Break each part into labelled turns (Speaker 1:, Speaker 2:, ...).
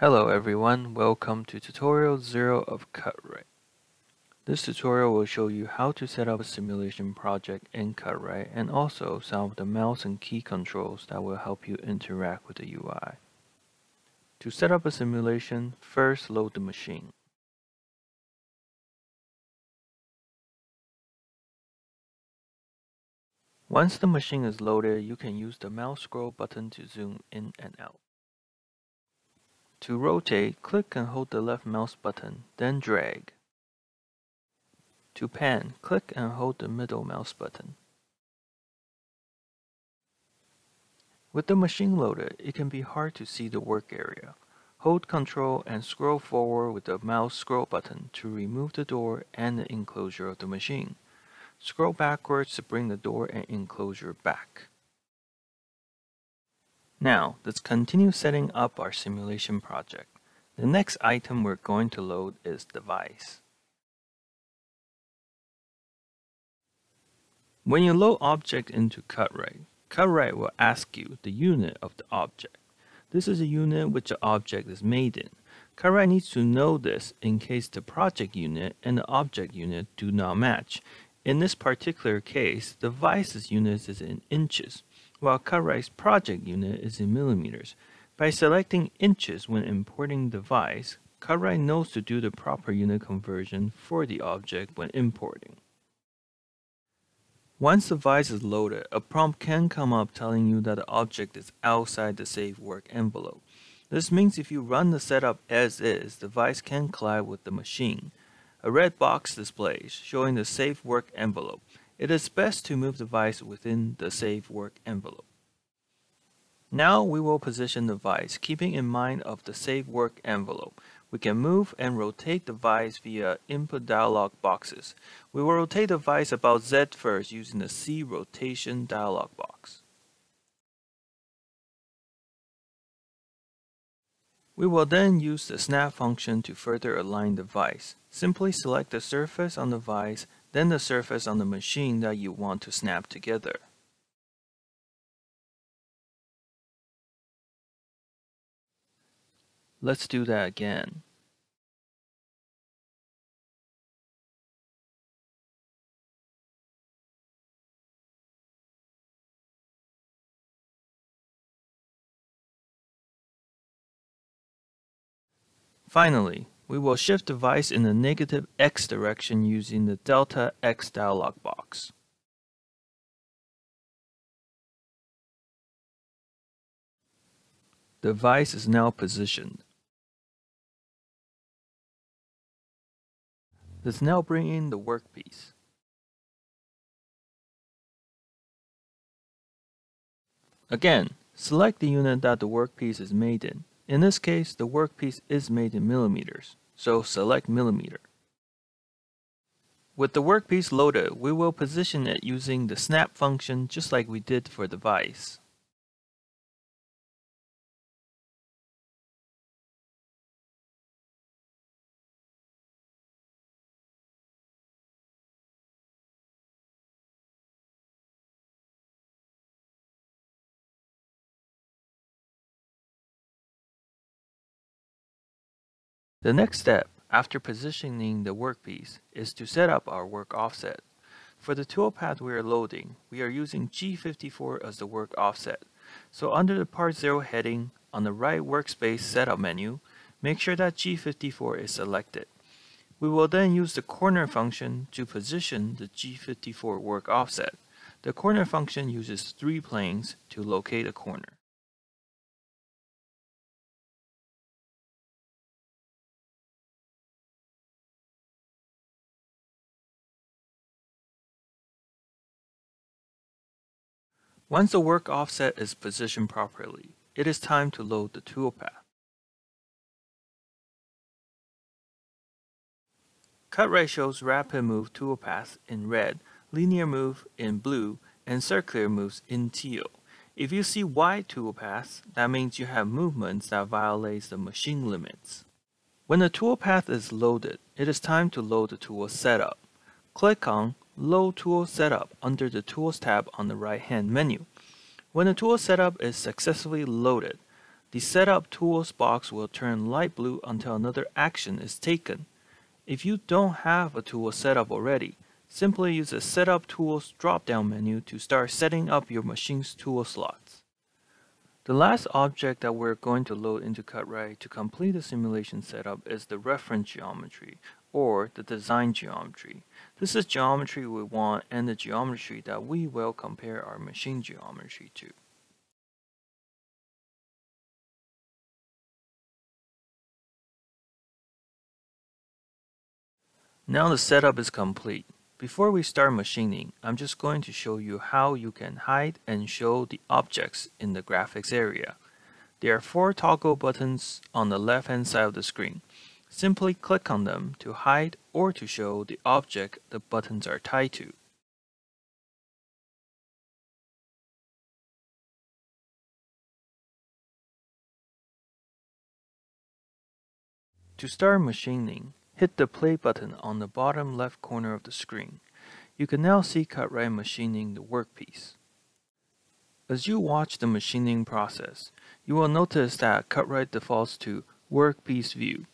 Speaker 1: Hello everyone, welcome to tutorial 0 of CutRight. This tutorial will show you how to set up a simulation project in CutRight and also some of the mouse and key controls that will help you interact with the UI. To set up a simulation, first load the machine. Once the machine is loaded, you can use the mouse scroll button to zoom in and out. To rotate, click and hold the left mouse button, then drag. To pan, click and hold the middle mouse button. With the machine loaded, it can be hard to see the work area. Hold Ctrl and scroll forward with the mouse scroll button to remove the door and the enclosure of the machine. Scroll backwards to bring the door and enclosure back. Now, let's continue setting up our simulation project. The next item we're going to load is device. When you load object into CutRight, CutRight will ask you the unit of the object. This is a unit which the object is made in. CutRight needs to know this in case the project unit and the object unit do not match. In this particular case, the device's unit is in inches, while CutRight's project unit is in millimeters. By selecting inches when importing the device, CutRight knows to do the proper unit conversion for the object when importing. Once the device is loaded, a prompt can come up telling you that the object is outside the safe work envelope. This means if you run the setup as is, the device can collide with the machine. A red box displays showing the safe work envelope. It is best to move the device within the safe work envelope. Now we will position the device, keeping in mind of the safe work envelope. We can move and rotate the device via input dialog boxes. We will rotate the device about Z first using the C rotation dialog box. We will then use the snap function to further align the device. Simply select the surface on the device then the surface on the machine that you want to snap together. Let's do that again. Finally, we will shift device in the negative x direction using the delta x dialog box. The device is now positioned. Let's now bring in the workpiece. Again, select the unit that the workpiece is made in. In this case, the workpiece is made in millimeters, so select millimeter. With the workpiece loaded, we will position it using the snap function just like we did for the device. The next step, after positioning the workpiece, is to set up our work offset. For the toolpath we are loading, we are using G54 as the work offset. So under the Part 0 heading, on the right Workspace Setup menu, make sure that G54 is selected. We will then use the corner function to position the G54 work offset. The corner function uses three planes to locate a corner. Once the work offset is positioned properly, it is time to load the toolpath. Cut ratios rapid move toolpaths in red, linear move in blue, and circular moves in teal. If you see white toolpaths, that means you have movements that violates the machine limits. When the toolpath is loaded, it is time to load the tool setup. Click on Load Tool Setup under the Tools tab on the right-hand menu. When the tool setup is successfully loaded, The Setup Tools box will turn light blue until another action is taken. If you don't have a tool set up already, simply use the Setup Tools drop-down menu to start setting up your machine's tool slots. The last object that we're going to load into CutRight to complete the simulation setup is the reference geometry, or the design geometry. This is geometry we want and the geometry that we will compare our machine geometry to. Now the setup is complete. Before we start machining, I'm just going to show you how you can hide and show the objects in the graphics area. There are four toggle buttons on the left hand side of the screen. Simply click on them to hide or to show the object the buttons are tied to. To start machining, hit the play button on the bottom left corner of the screen. You can now see CutRight machining the workpiece. As you watch the machining process, you will notice that CutRight defaults to Workpiece View.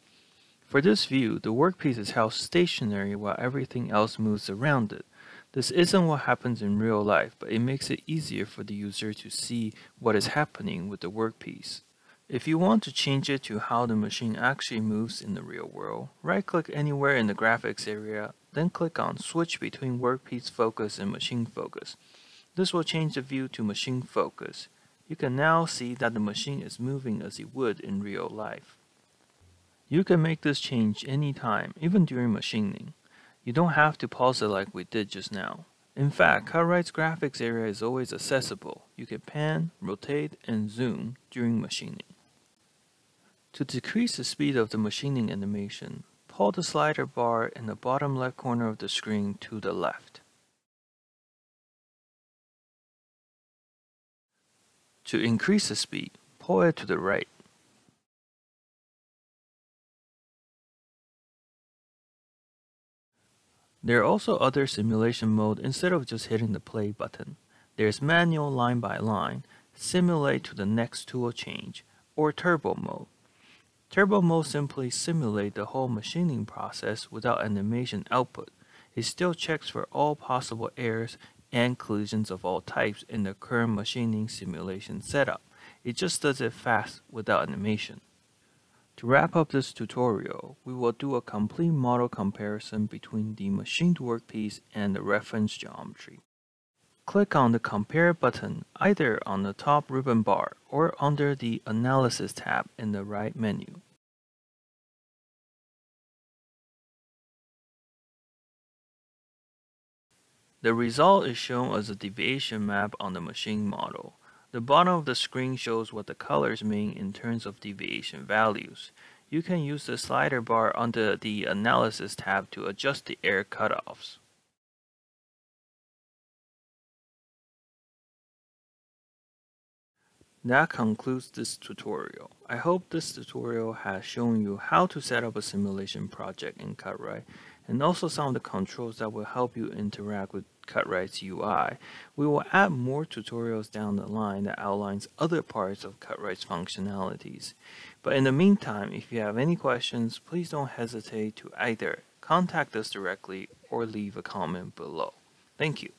Speaker 1: For this view, the workpiece is held stationary while everything else moves around it. This isn't what happens in real life, but it makes it easier for the user to see what is happening with the workpiece. If you want to change it to how the machine actually moves in the real world, right-click anywhere in the graphics area, then click on Switch between Workpiece Focus and Machine Focus. This will change the view to Machine Focus. You can now see that the machine is moving as it would in real life. You can make this change anytime, even during machining. You don't have to pause it like we did just now. In fact, CutRight's graphics area is always accessible. You can pan, rotate, and zoom during machining. To decrease the speed of the machining animation, pull the slider bar in the bottom left corner of the screen to the left. To increase the speed, pull it to the right. There are also other simulation mode instead of just hitting the play button. There's manual line by line, simulate to the next tool change, or turbo mode. Turbo mode simply simulate the whole machining process without animation output. It still checks for all possible errors and collisions of all types in the current machining simulation setup. It just does it fast without animation. To wrap up this tutorial, we will do a complete model comparison between the machined workpiece and the reference geometry. Click on the Compare button either on the top ribbon bar or under the Analysis tab in the right menu. The result is shown as a deviation map on the machine model. The bottom of the screen shows what the colors mean in terms of deviation values. You can use the slider bar under the Analysis tab to adjust the error cutoffs. That concludes this tutorial. I hope this tutorial has shown you how to set up a simulation project in CutRight and also some of the controls that will help you interact with CutRight's UI. We will add more tutorials down the line that outlines other parts of CutRight's functionalities. But in the meantime, if you have any questions, please don't hesitate to either contact us directly or leave a comment below. Thank you.